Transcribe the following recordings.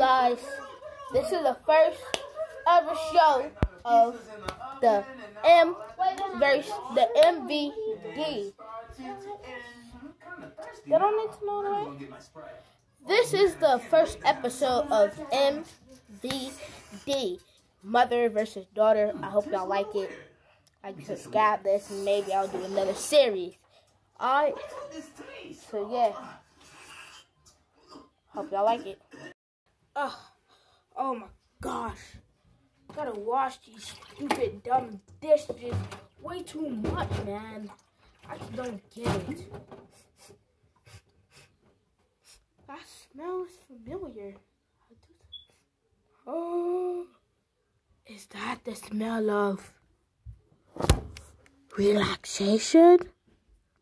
guys. This is the first ever show of the M versus the MVD. They don't need to know that. This is the first episode of MVD, mother versus daughter. I hope y'all like it. I can subscribe this and maybe I'll do another series. Alright. So yeah. Hope y'all like it. Oh, oh my gosh. Gotta wash these stupid dumb dishes way too much, man. I just don't get it. That smells familiar. Oh, is that the smell of relaxation?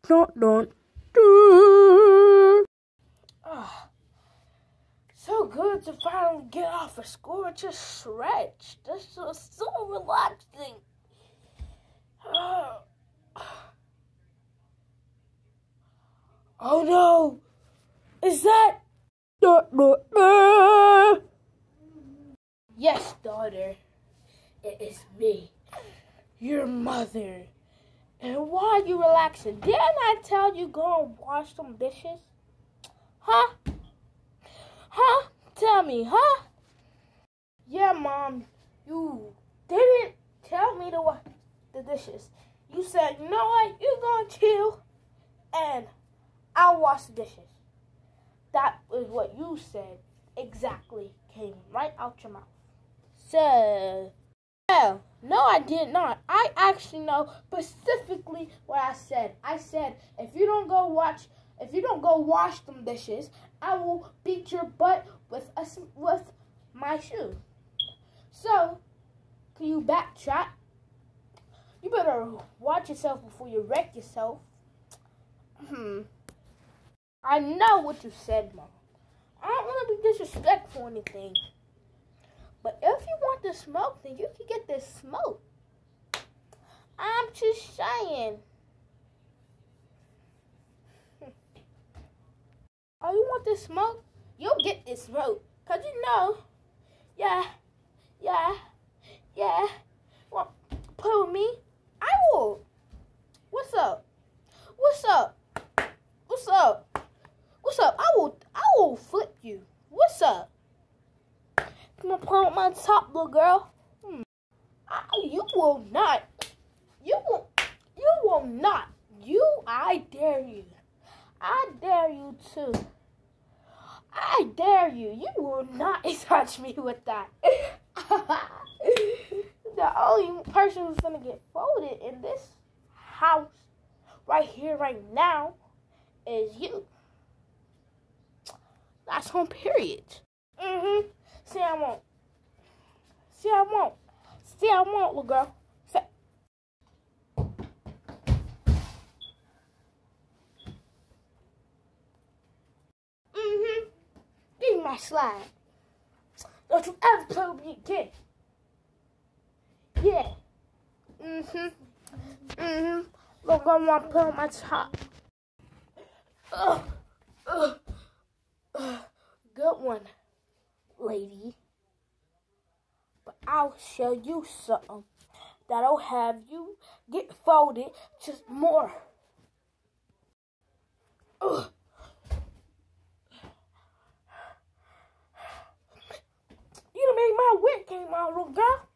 Don't, don't, do. Oh, so good to finally get off a school and just stretch. This is so relaxing. Oh. oh no! Is that? Yes, daughter. It is me, your mother. And why are you relaxing? Didn't I tell you go and wash some dishes? Huh? Huh? Me, huh? Yeah, Mom. You didn't tell me to wash the dishes. You said, you know what? You're going to and I'll wash the dishes. That is what you said exactly came right out your mouth. So, well, no, I did not. I actually know specifically what I said. I said, if you don't go watch, if you don't go wash them dishes, I will beat your butt with a, with my shoe. So, can you backtrack? You better watch yourself before you wreck yourself. Hmm. I know what you said, Mom. I don't want to be disrespectful or anything. But if you want the smoke, then you can get this smoke. I'm just saying. Oh, you want this smoke? You'll get this smoke. Because you know, yeah, yeah, yeah. Well, with me. I will. What's up? What's up? What's up? What's up? I will I will flip you. What's up? Come on, with my top, little girl. Hmm. I, you will not. You will. You will not. You. I dare you. I dare you too. I dare you. You will not touch me with that. the only person who's gonna get folded in this house right here, right now, is you. That's on period. Mm-hmm. See, I won't. See, I won't. See, I won't, little girl. See. Mm-hmm. Give me my slide. Don't you ever play me again. Yeah. Mm-hmm. Mm-hmm. Look, I want to put on my top. Ugh. Ugh. Ugh. Good one, lady. But I'll show you something that'll have you get folded just more. Ugh. Little girl.